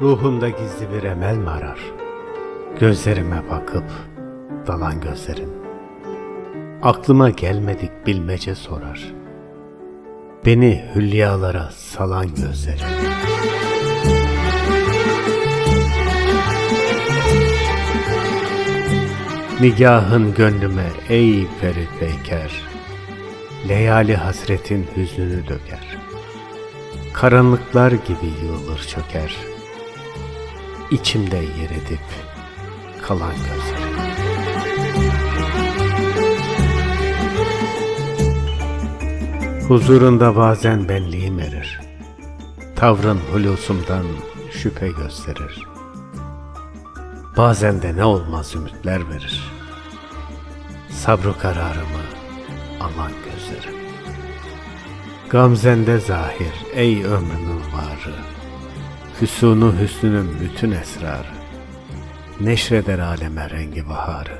Ruhumda gizli bir emel mi arar? Gözlerime bakıp dalan gözlerin. Aklıma gelmedik bilmece sorar. Beni hülyalara salan gözlerin. Nigahın gönlüme ey Ferit Peyker, Leyali hasretin hüznünü döker. Karanlıklar gibi yığılır çöker. İçimde yer edip kalan gözlerim. Huzurunda bazen benliğim erir. Tavrın hulusumdan şüphe gösterir. Bazen de ne olmaz ümitler verir. Sabru kararımı alan gözlerim. Gamzende zahir ey ömrümün varı. Hüsunu hüsnünün bütün esrarı. Neşreder aleme rengi baharı.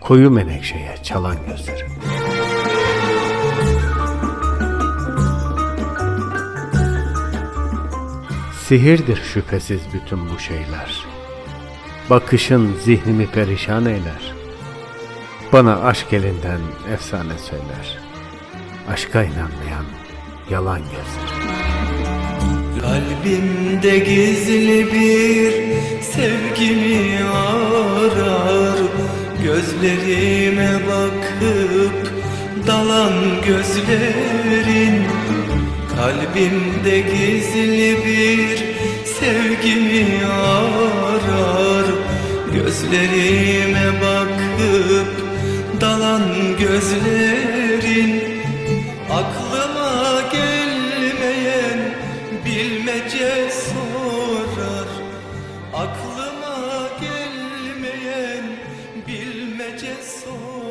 Koyu menekşeye çalan gözlerim. Sihirdir şüphesiz bütün bu şeyler. Bakışın zihnimi perişan eyler. Bana aşk elinden efsane söyler. Aşka inanmayan yalan gözler. Kalbimde gizli bir sevgimi arar Gözlerime bakıp dalan gözlerin Kalbimde gizli bir sevgimi arar Gözlerime bakıp dalan gözlerin Aklıma gelmeyen bilmece sorar. Aklıma gelmeyen bilmece sorar